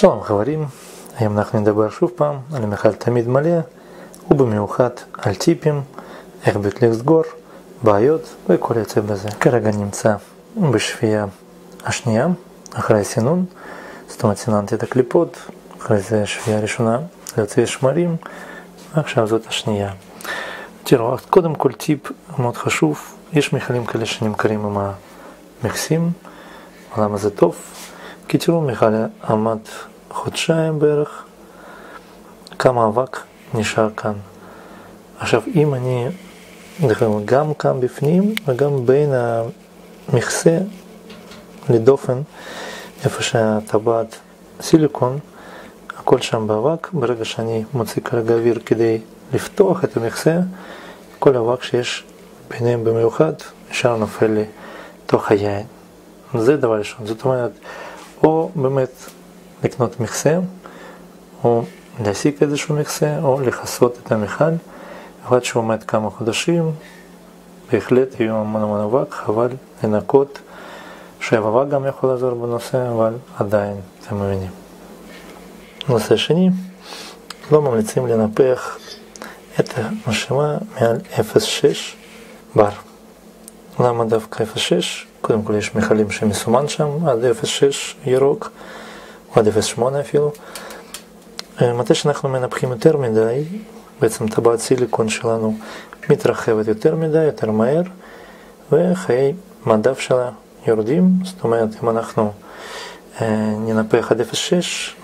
שלום חברים, היום אנחנו נדבר שוב פעם על מיכל תמיד מלא ובמיוחד על טיפים, איך בדיוק לסגור, בעיות וכל יוצא בזה. כרגע נמצא בשביעייה השנייה, אחרי סינון, זאת אומרת סיננתי את הקליפות, אחרי זה שביעייה ראשונה, להוציא שמרים, ועכשיו זאת השנייה. תראו, קודם כל טיפ מאוד חשוב, יש מכלים כאלה שנמכרים עם המכסים, למה זה טוב? תראו, מיכל עמד חודשיים בערך, כמה אבק נשאר כאן. עכשיו, אם אני, גם כאן בפנים וגם בין המכסה לדופן, איפה שהטבעת סיליקון, הכל שם באבק, ברגע שאני מוציא כרגע אוויר כדי לפתוח את המכסה, כל אבק שיש ביניהם במיוחד, ישר נופל לי תוך היין. זה דבר ראשון, זאת אומרת, או באמת לקנות מכסה, או להשיג איזשהו מכסה, או לכסות את המכל, שהוא עומד כמה חודשים, בהחלט יהיו המון המון אבק, חבל לנקות, שהאבק גם יכול לעזור בנושא, אבל עדיין, אתם מבינים. נושא שני, לא ממליצים לנפח את הנשימה מעל 0.6 בר. למה דווקא 0.6? קודם כל יש מכלים שמסומן שם עד 0.6 ירוק, או עד 0.8 אפילו. אה, מתי שאנחנו מנפחים יותר מדי, בעצם טבעת סיליקון שלנו מתרחבת יותר מדי, יותר מהר, וחיי מדף שלה יורדים, זאת אומרת אם אנחנו אה, ננפח עד 0.6,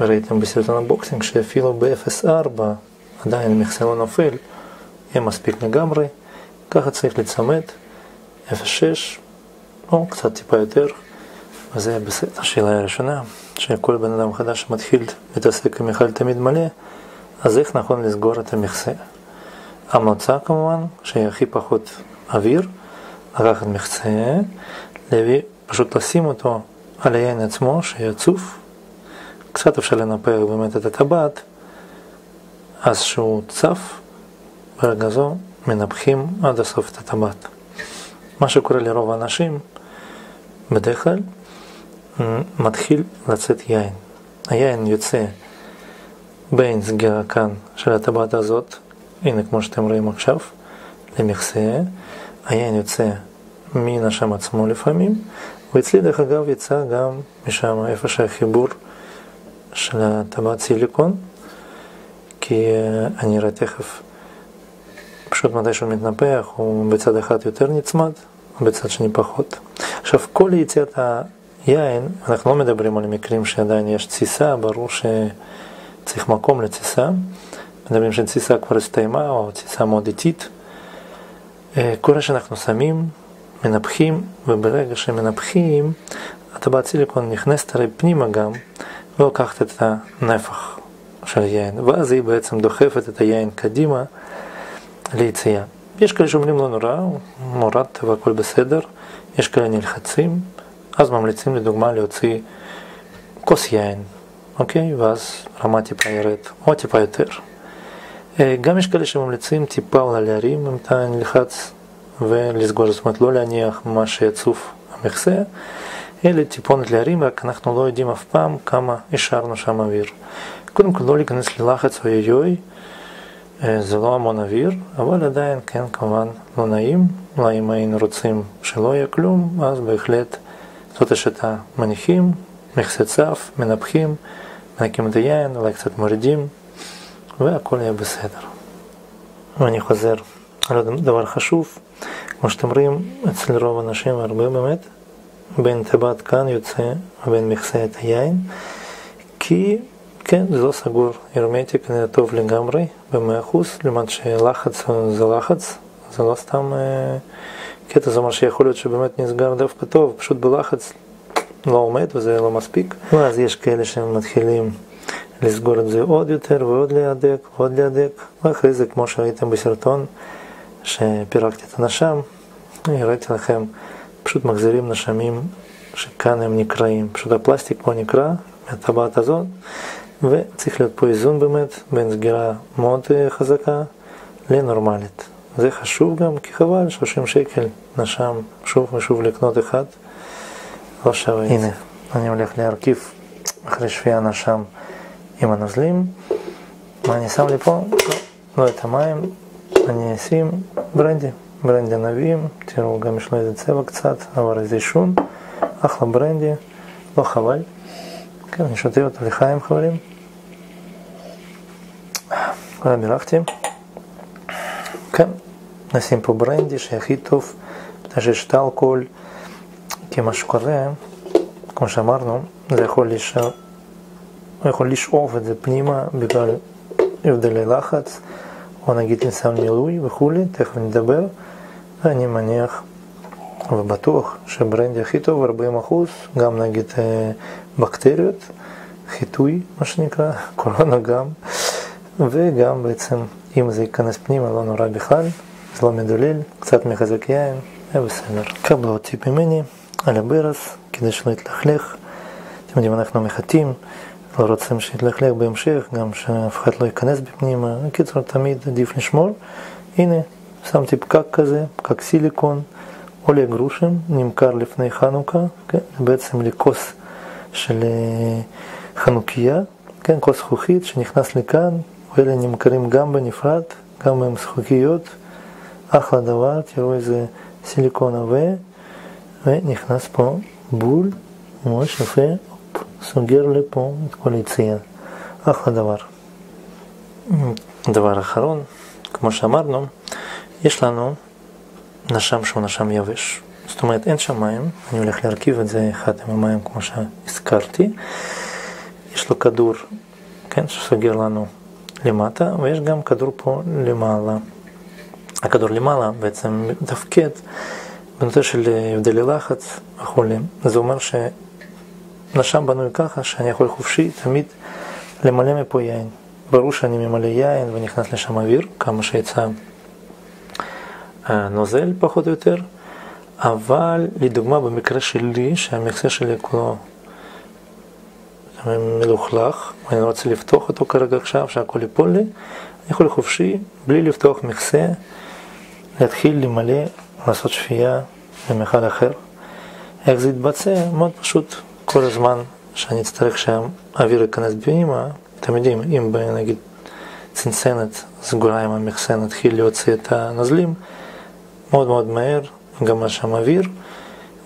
וראיתם בסרטון הבוקסינג שאפילו ב-0.4 עדיין המכסה לא נופל, יהיה מספיק לגמרי, ככה צריך לצמד, 0.6 או קצת טיפה יותר, וזה בסדר. השאלה הראשונה, שכל בן אדם חדש שמתחיל להתעסק עם מיכל תמיד מלא, אז איך נכון לסגור את המכסה? המלצה כמובן, שיהיה הכי פחות אוויר, לקחת מכסה, להביא, פשוט לשים אותו על היין עצמו, שיהיה צוף, קצת אפשר לנפח באמת את הטבעת, אז שהוא צף, ברגע זו מנפחים עד הסוף את הטבעת. מה שקורה לרוב האנשים, בדרך כלל מתחיל לצאת יין. היין יוצא בין סגירה כאן של הטבעת הזאת, הנה כמו שאתם רואים עכשיו, למכסה, היין יוצא מן השם עצמו לפעמים, ואצלי דרך אגב יצא גם משם איפה שהחיבור של הטבעת סיליקון, כי אה, אני אראה תכף, פשוט מתי שהוא מתנפח הוא בצד אחד יותר נצמד, ובצד שני פחות. עכשיו כל יציאת היין, אנחנו לא מדברים על מקרים שעדיין יש תסיסה, ברור שצריך מקום לתסיסה, מדברים שתסיסה כבר הסתיימה או תסיסה מאוד איטית. אה, כל שאנחנו שמים, מנפחים, וברגע שמנפחים, הטבעת סיליקון נכנסת הרי פנימה גם, ולוקחת את הנפח של היין, ואז היא בעצם דוחפת את היין קדימה ליציאה. יש כאלה שאומרים לא נורא, מורדת והכל בסדר, יש כאלה נלחצים, אז ממליצים לדוגמה להוציא כוס יין, אוקיי? ואז רמה טיפה ירד, או טיפה יותר. אה, גם יש כאלה שממליצים טיפה אולי להרים אם אתה נלחץ ולסגור, זאת אומרת לא להניח ממש שיצוף המכסה, אלא טיפונת להרים, רק אנחנו לא יודעים אף פעם כמה השארנו שם אוויר. קודם כל לא להיכנס ללחץ אוי אוי אה, זה לא המון אוויר, אבל עדיין כן כמובן לא נעים, אולי אם היינו רוצים שלא יהיה כלום, אז בהחלט זאת השיטה, מניחים, מכסה צף, מנפחים, מנקים את היין, אולי קצת מורידים, והכל יהיה בסדר. ואני חוזר על דבר חשוב, כמו שאתם רואים, אצל רוב האנשים הרבה באמת, בין טבעת כאן יוצא ובין מכסה את היין, כי כן, זה לא סגור, הרמטי כנראה טוב לגמרי, במאה אחוז, למעט שלחץ זה לחץ, זה לא סתם אה, קטע, זה אומר שיכול להיות שבאמת נסגר דווקא טוב, פשוט בלחץ לא עומד וזה לא מספיק, ואז יש כאלה שהם מתחילים לסגור את זה עוד יותר ועוד להדק ועוד להדק, ואחרי זה כמו שראיתם בסרטון שפירקתי את הנשם, הראיתי לכם, פשוט מחזירים נשמים שכאן הם נקראים, פשוט הפלסטיק פה נקרע מהטבעת הזאת וצריך להיות פה איזון באמת בין סגירה מאוד אה, חזקה לנורמלית. זה חשוב גם כי חבל, 30 שקל נשם שוב ושוב לקנות אחד, לא שווה הנה, אני הולך להרכיב אחרי שפייה נשם עם הנוזלים. מה אני שם לי פה? לא, לא את המים, אני אשים ברנדי, ברנדי הנביאים, תראו, גם יש לו איזה צבע קצת, עבר איזה עישון, אחלה ברנדי, לא חבל. כן, אני שותה אותו לחיים חברים. כבר בירכתי. כן, נשים פה ברנדי שהכי טוב, בגלל שיש את האלכוהול, כי מה שקורה, כמו שאמרנו, זה יכול, לש... יכול לשאוב את זה פנימה בגלל הבדלי לחץ, או נגיד ניסיון מילוי וכולי, תכף נדבר, ואני מניח ובטוח שברנדי הכי טוב, 40 אחוז, גם נגיד אה, בקטריות, חיטוי, מה שנקרא, קורונה גם, וגם בעצם אם זה ייכנס פנימה לא נורא בכלל, זה לא מדולל, קצת מחזק יין, זה בסדר. קבלו טיפ ממני על הברס, כדי שלא יתלכלך. אתם יודעים, אנחנו מחטאים, לא רוצים שיתלכלך בהמשך, גם שאף אחד לא ייכנס בפנימה. בקיצור, תמיד עדיף לשמור. הנה, שמתי פקק כזה, פקק סיליקון, עולה גרושים, נמכר לפני חנוכה, כן? בעצם לכוס של אה, חנוכיה, כן? כוס זכוכית שנכנס לכאן, ואלה נמכרים גם בנפרד, גם עם זכוכיות, אחלה דבר, תראו איזה סיליקון עבה, ונכנס פה בול, ממש יפה, סוגר לפה את כל היציאה, אחלה דבר. דבר אחרון, כמו שאמרנו, יש לנו נשם שהוא נשם יבש. זאת אומרת, אין שם מים, אני הולך להרכיב את זה אחד עם המים כמו שהזכרתי. יש לו כדור, כן, שסוגר לנו למטה, ויש גם כדור פה למעלה. הכדור למעלה בעצם מתפקד בנושא של הבדלי לחץ וכולי. זה אומר שנשם בנוי ככה שאני יכול חופשי תמיד למלא מפה יין. ברור שאני ממלא יין ונכנס לשם אוויר, כמה שיצא נוזל פחות או יותר, אבל לדוגמה במקרה שלי, שהמכסה שלי כולו מלוכלך, ואני רוצה לפתוח אותו כרגע עכשיו, שהכל ייפול לי, אני יכול חופשי, בלי לפתוח מכסה, להתחיל למלא, לעשות שפייה במכל אחר. איך זה יתבצע? מאוד פשוט. כל הזמן שאני אצטרך שהאוויר ייכנס פנימה, אתם יודעים, אם נגיד צנצנת סגורה עם המכסה נתחיל להוציא את הנוזלים, מאוד מאוד מהר, גם שם אוויר,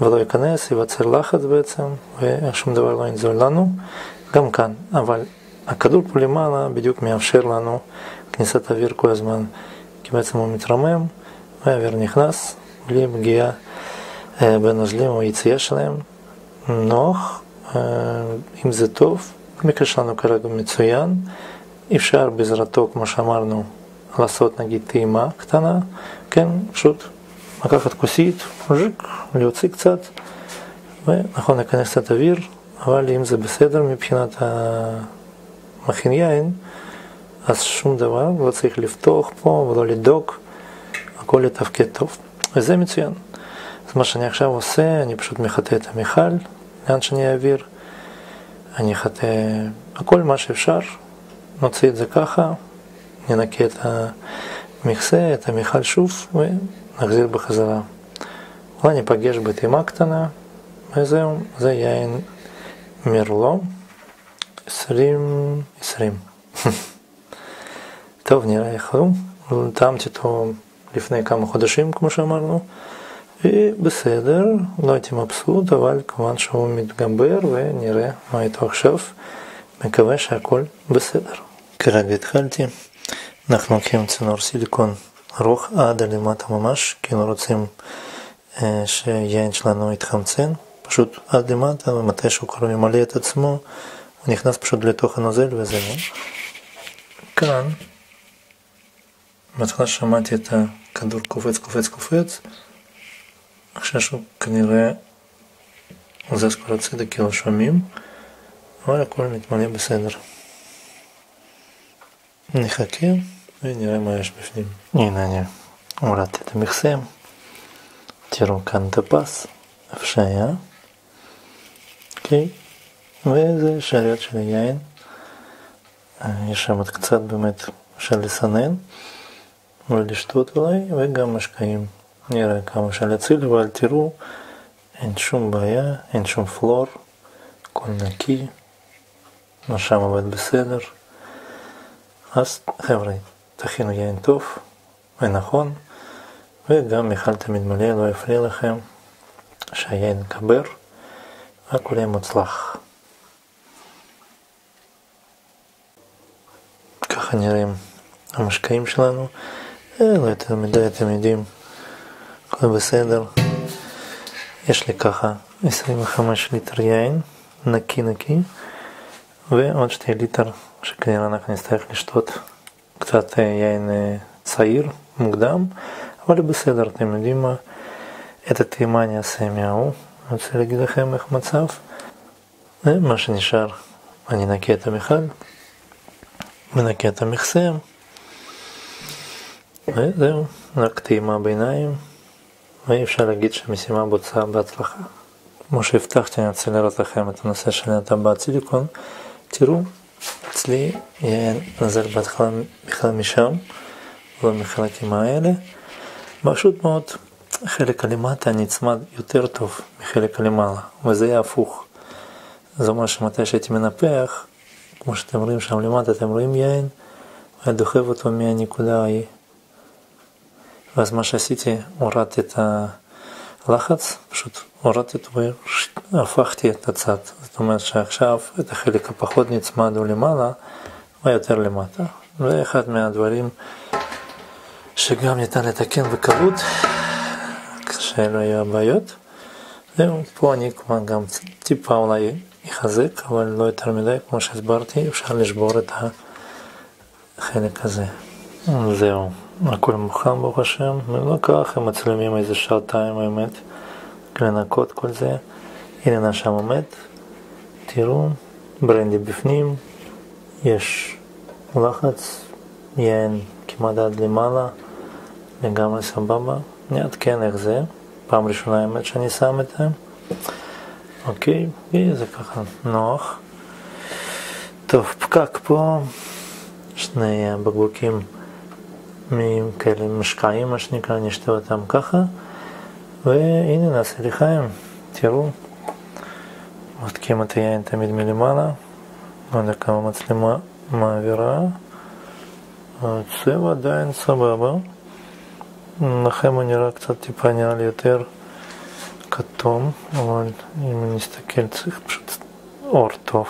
ולא ייכנס, ייווצר לחץ בעצם, ושום דבר לא ינזול לנו, גם כאן. אבל הכדור פה למעלה בדיוק מאפשר לנו כניסת אוויר כל הזמן, כי בעצם הוא מתרומם, והאוויר נכנס, בלי פגיעה אה, בנוזלים או יציאה שלהם. נוח, אה, אם זה טוב, המקרה שלנו כרגע מצוין, אפשר בעזרתו, כמו שאמרנו, לעשות נגיד טעימה קטנה, כן, פשוט לקחת כוסית, ז'יק, להוציא קצת, ונכון להיכנס קצת אוויר, אבל אם זה בסדר מבחינת המכין יין, אז שום דבר, לא צריך לפתוח פה ולא לדאוג, הכל יתפקד טוב, וזה מצוין. אז מה שאני עכשיו עושה, אני פשוט מחטא את המכל, לאן שאני אעביר, אני אחטא הכל מה שאפשר, נוציא את זה ככה, ננקה את המכסה, את המכל שוב, נחזיר בחזרה. אולי ניפגש בטעימה קטנה, וזהו, זה יין מרלו, 20, 20. טוב, נראה איך הוא. טעמתי אותו לפני כמה חודשים, כמו שאמרנו, ובסדר, לא הייתי מבסוט, אבל כמובן שהוא מתגבר ונראה מה איתו עכשיו. מקווה שהכל בסדר. כרגע התחלתי, אנחנו לוקחים צינור סיליקון ארוך עד למטה ממש, כי אנחנו רוצים אה, שיין שלנו יתחמצן, פשוט עד למטה, ומתי שהוא כבר ממלא את עצמו, הוא נכנס פשוט לתוך הנוזל וזהו. כאן, בהתחלה שמעתי את הכדור קופץ, קופץ, קופץ, עכשיו שהוא כנראה זז כבר הצידה כי לא שומעים, אבל הכל מתמלא בסדר. נחכה. ונראה מה יש בפנים. הנה אני הורדתי את המכסה, תראו כאן את הפס, איפה שהיה, אוקיי, וזה שעריות של היין, יש שם עוד קצת באמת אפשר לסנן ולשתות אולי, וגם משקעים, נראה כמה אפשר להציל, אבל תראו, אין שום בעיה, אין שום פלור, הכל נקי, נשם עובד בסדר. אז חבר'ה, תכינו יין טוב ונכון, וגם מיכל תמיד מלא לא יפריע לכם, שהיין יקבר, והכל יהיה מוצלח. ככה נראים המשקעים שלנו, אה, לא יותר מדי, אתם יודעים, הכל בסדר. יש לי ככה 25 ליטר יין, נקי נקי, ועוד 2 ליטר שכנראה אנחנו נצטרך לשתות קצת אה, יין אה, צעיר, מוקדם, אבל בסדר, אתם יודעים מה, את הטעימה אני אעשה מההוא, אני רוצה להגיד לכם איך מצב, ומה שנשאר, אני אנקה את המכל, מנקה את המכסה, וזהו, רק טעימה בעיניים, ואי אפשר להגיד שהמשימה בוצעה בהצלחה. כמו שהבטחתי, אני רוצה לראות לכם את הנושא של הטבעת סיליקון. תראו, אצלי נזל בהתחלה בכלל משם, לא מחלקים האלה. פשוט מאוד, חלק הלמטה נצמד יותר טוב מחלק הלמעלה, וזה יהיה הפוך. זה אומר שמתי שהייתי מנפח, כמו שאתם רואים שם למטה, אתם רואים יין, ואני דוחף אותו מהנקודה ההיא. ואז מה שעשיתי, הורדתי את הלחץ, פשוט הורדתי אותו והפכתי את הצד. זאת אומרת שעכשיו את החלק הפחות נצמד הוא למעלה ויותר למטה. זה אחד מהדברים שגם ניתן לתקן בקלות, כשאלו היו הבעיות. זהו, פה אני כבר גם טיפה אולי יחזק, אבל לא יותר מדי, כמו שהסברתי, אפשר לשבור את החלק הזה. זהו. הכל מוכן ברוך השם, ולא ככה מצלמים איזה שעתיים האמת, לנקות כל זה. הנה נשם עומד, תראו, ברנדי בפנים, יש לחץ, יין כמעט עד למעלה, לגמרי סבבה. נעדכן איך זה, פעם ראשונה האמת שאני שם את זה. אוקיי, זה ככה נוח. טוב, פקק פה, שני בקבוקים. מכאלה משקעים, מה שנקרא, נשתה אותם ככה, והנה נעשה לחיים, תראו, בודקים את היין תמיד מלמעלה, לא יודע כמה מצלמה מעבירה, הצבע עדיין סבבה, לכם הוא נראה קצת טיפה נראה לי יותר כתום, אבל אם נסתכל צריך פשוט אור טוב,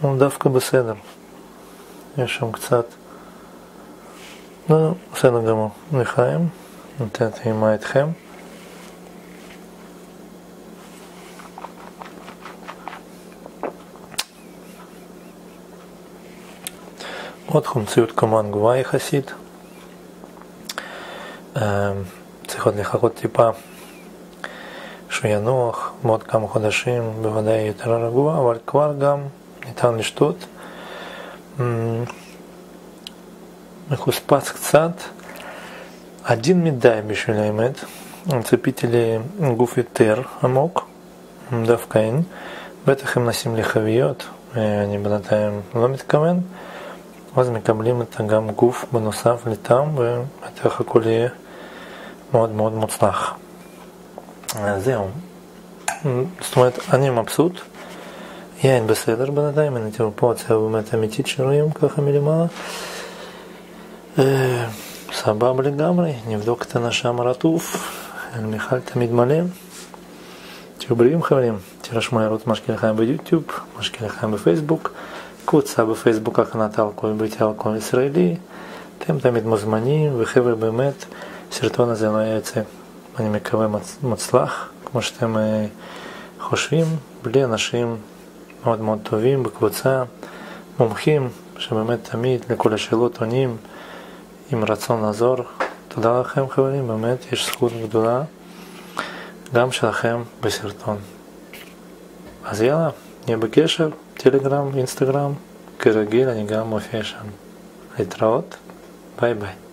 הוא דווקא בסדר, יש שם קצת לא, לא, בסדר גמור. לחיים, נותן טעימה איתכם. עוד חומציות כמובן גבוהה יחסית. אמ, צריך עוד לחכות טיפה שהוא ינוח, בעוד כמה חודשים בוודאי יותר רגוע, אבל כבר גם ניתן לשתות. אמ, מחוספס קצת, עדין מדי בשביל האמת. ציפיתי לגוף יותר עמוק, דווקא אין. בטח אם נשים לי חביות, אני בינתיים לא מתכוון, אז מקבלים את גם גוף בנוסף לטעם, ובטח הכל יהיה מאוד מאוד מוצלח. זהו. זאת אומרת, אני מבסוט, יין בסדר בינתיים, אני תראו פה הצבע באמת אמיתית שרואים ככה מלמעלה. אה, סבבה לגמרי, נבדוק את הנשם הרטוף, מיכל תמיד מלא. תהיו בריאים חברים, תירשמו הערות משקיע לחיים ביוטיוב, משקיע לחיים בפייסבוק, קבוצה בפייסבוק הכנת אלכוהול בריטי אלכוהול ישראלי, אתם תמיד מוזמנים, וחבר'ה באמת, הסרטון הזה לא היה יוצא, אני מקווה מוצלח, כמו שאתם אה, חושבים, בלי אנשים מאוד מאוד טובים בקבוצה, מומחים, שבאמת תמיד לכל השאלות עונים. עם רצון לעזור. תודה לכם חברים, באמת יש זכות גדולה גם שלכם בסרטון. אז יאללה, נהיה בקשר, טלגרם, אינסטגרם, כרגיל אני גם מופיע שם. להתראות, ביי ביי.